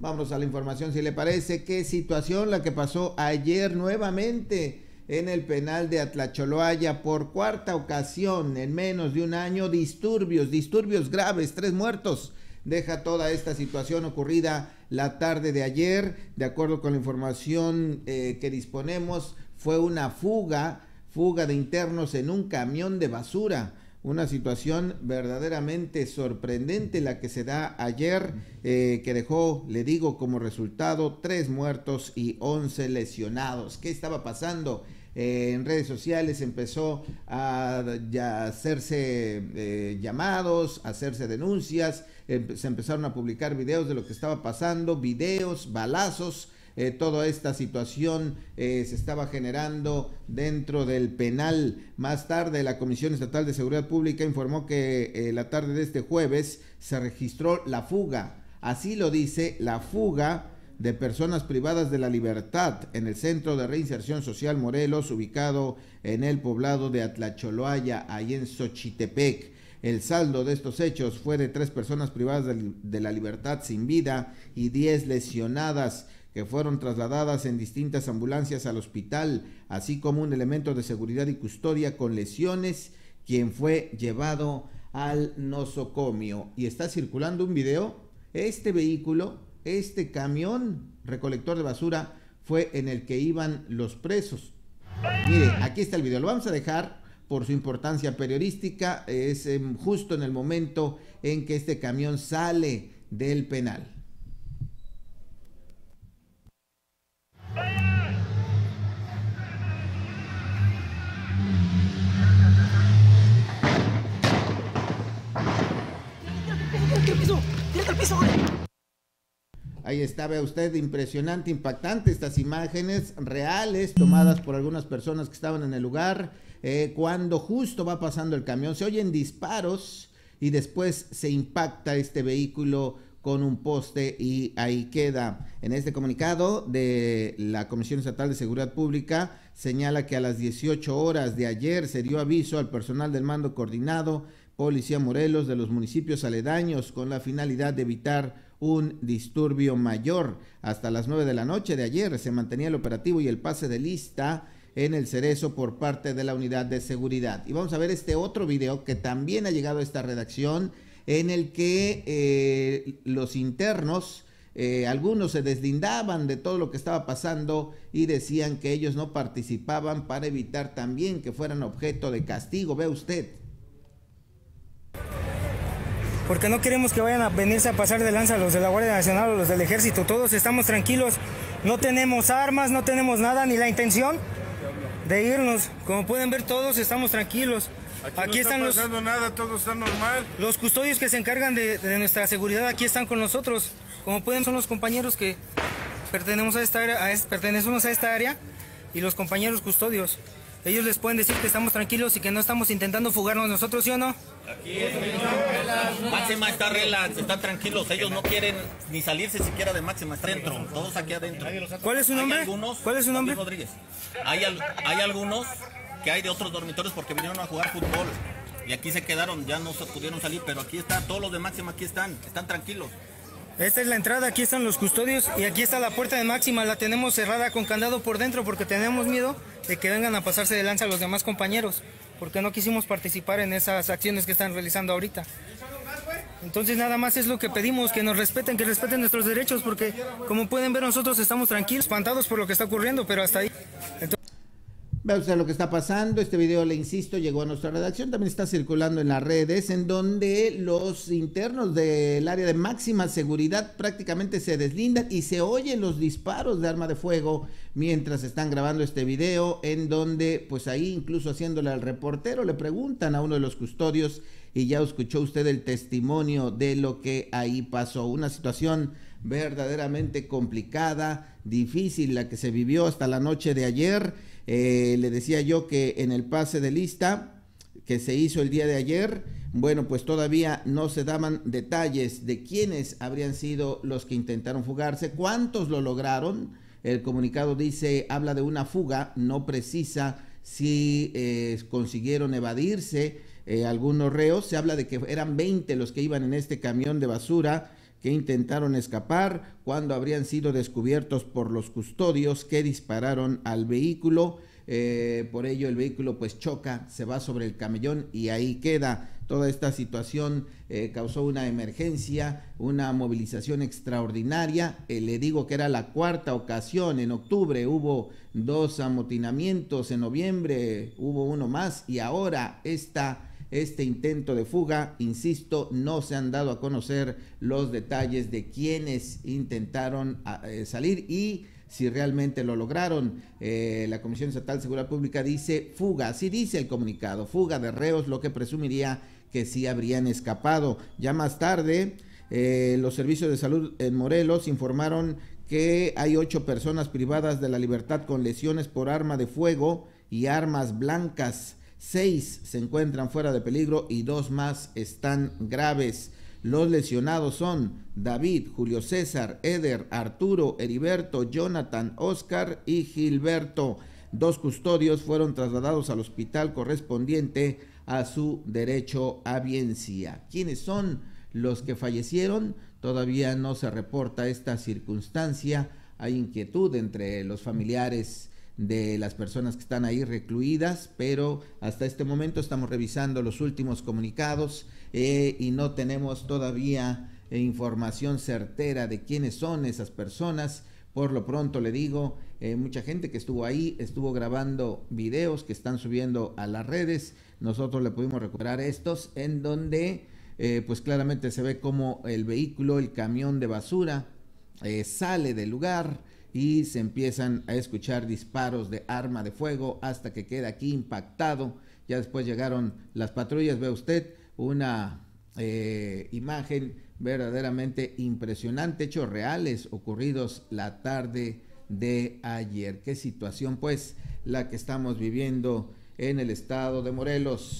Vamos a la información si le parece. ¿Qué situación la que pasó ayer nuevamente en el penal de Atlacholoaya por cuarta ocasión en menos de un año? Disturbios, disturbios graves, tres muertos. Deja toda esta situación ocurrida la tarde de ayer. De acuerdo con la información eh, que disponemos, fue una fuga, fuga de internos en un camión de basura una situación verdaderamente sorprendente la que se da ayer, eh, que dejó, le digo, como resultado tres muertos y once lesionados. ¿Qué estaba pasando? Eh, en redes sociales empezó a, hacerse eh, llamados, a hacerse denuncias, se empezaron a publicar videos de lo que estaba pasando, videos, balazos eh, toda esta situación eh, se estaba generando dentro del penal. Más tarde, la Comisión Estatal de Seguridad Pública informó que eh, la tarde de este jueves se registró la fuga. Así lo dice, la fuga de personas privadas de la libertad en el Centro de Reinserción Social Morelos, ubicado en el poblado de Atlacholoaya, ahí en Xochitepec. El saldo de estos hechos fue de tres personas privadas de, de la libertad sin vida y diez lesionadas que fueron trasladadas en distintas ambulancias al hospital, así como un elemento de seguridad y custodia con lesiones, quien fue llevado al nosocomio. Y está circulando un video. Este vehículo, este camión recolector de basura, fue en el que iban los presos. Mire, aquí está el video. Lo vamos a dejar por su importancia periodística. Es justo en el momento en que este camión sale del penal. Ahí está, ve usted, impresionante, impactante estas imágenes reales tomadas por algunas personas que estaban en el lugar. Eh, cuando justo va pasando el camión, se oyen disparos y después se impacta este vehículo con un poste y ahí queda. En este comunicado de la Comisión Estatal de Seguridad Pública señala que a las 18 horas de ayer se dio aviso al personal del mando coordinado Policía Morelos de los municipios aledaños con la finalidad de evitar un disturbio mayor. Hasta las 9 de la noche de ayer se mantenía el operativo y el pase de lista en el Cerezo por parte de la unidad de seguridad. Y vamos a ver este otro video que también ha llegado a esta redacción en el que eh, los internos, eh, algunos se deslindaban de todo lo que estaba pasando y decían que ellos no participaban para evitar también que fueran objeto de castigo. Ve usted porque no queremos que vayan a venirse a pasar de lanza los de la Guardia Nacional o los del Ejército. Todos estamos tranquilos, no tenemos armas, no tenemos nada, ni la intención de irnos. Como pueden ver, todos estamos tranquilos. Aquí, no están está pasando nada, todo está normal. Los custodios que se encargan de, nuestra seguridad aquí están con nosotros. Como pueden, son los compañeros que pertenecemos a esta área, pertenecemos a esta área y los compañeros custodios. Ellos les pueden decir que estamos tranquilos y que no estamos intentando fugarnos nosotros, ¿sí o no? Aquí Máxima está relax, están tranquilos. Ellos no quieren ni salirse siquiera de Máxima, está dentro, todos aquí adentro. ¿Cuál es su nombre? ¿Cuál es su nombre? Rodríguez. Hay, hay algunos que hay de otros dormitorios porque vinieron a jugar fútbol. Y aquí se quedaron, ya no pudieron salir, pero aquí está, todos los de Máxima aquí están, están tranquilos. Esta es la entrada, aquí están los custodios y aquí está la puerta de máxima, la tenemos cerrada con candado por dentro porque tenemos miedo de que vengan a pasarse de lanza los demás compañeros, porque no quisimos participar en esas acciones que están realizando ahorita. Entonces nada más es lo que pedimos, que nos respeten, que respeten nuestros derechos, porque como pueden ver nosotros estamos tranquilos, espantados por lo que está ocurriendo, pero hasta ahí. Ve usted lo que está pasando. Este video, le insisto, llegó a nuestra redacción. También está circulando en las redes, en donde los internos del área de máxima seguridad prácticamente se deslindan y se oyen los disparos de arma de fuego mientras están grabando este video, en donde, pues ahí, incluso haciéndole al reportero, le preguntan a uno de los custodios y ya escuchó usted el testimonio de lo que ahí pasó. Una situación verdaderamente complicada, difícil, la que se vivió hasta la noche de ayer eh, le decía yo que en el pase de lista que se hizo el día de ayer, bueno, pues todavía no se daban detalles de quiénes habrían sido los que intentaron fugarse, cuántos lo lograron. El comunicado dice, habla de una fuga, no precisa si eh, consiguieron evadirse eh, algunos reos. Se habla de que eran 20 los que iban en este camión de basura que intentaron escapar cuando habrían sido descubiertos por los custodios que dispararon al vehículo. Eh, por ello el vehículo pues choca, se va sobre el camellón y ahí queda. Toda esta situación eh, causó una emergencia, una movilización extraordinaria. Eh, le digo que era la cuarta ocasión. En octubre hubo dos amotinamientos, en noviembre hubo uno más y ahora esta este intento de fuga. Insisto, no se han dado a conocer los detalles de quienes intentaron eh, salir y si realmente lo lograron. Eh, la Comisión Estatal de Seguridad Pública dice fuga, así dice el comunicado, fuga de reos, lo que presumiría que sí habrían escapado. Ya más tarde, eh, los servicios de salud en Morelos informaron que hay ocho personas privadas de la libertad con lesiones por arma de fuego y armas blancas. Seis se encuentran fuera de peligro y dos más están graves. Los lesionados son David, Julio César, Eder, Arturo, Heriberto, Jonathan, Oscar y Gilberto. Dos custodios fueron trasladados al hospital correspondiente a su derecho a biencia. ¿Quiénes son los que fallecieron? Todavía no se reporta esta circunstancia. Hay inquietud entre los familiares de las personas que están ahí recluidas, pero hasta este momento estamos revisando los últimos comunicados eh, y no tenemos todavía eh, información certera de quiénes son esas personas. Por lo pronto le digo, eh, mucha gente que estuvo ahí estuvo grabando videos que están subiendo a las redes. Nosotros le pudimos recuperar estos en donde pues claramente se ve como el vehículo, el camión de basura sale del lugar y se empiezan a escuchar disparos de arma de fuego hasta que queda aquí impactado. Ya después llegaron las patrullas, ve usted una eh, imagen verdaderamente impresionante, hechos reales ocurridos la tarde de ayer. Qué situación pues la que estamos viviendo en el estado de Morelos.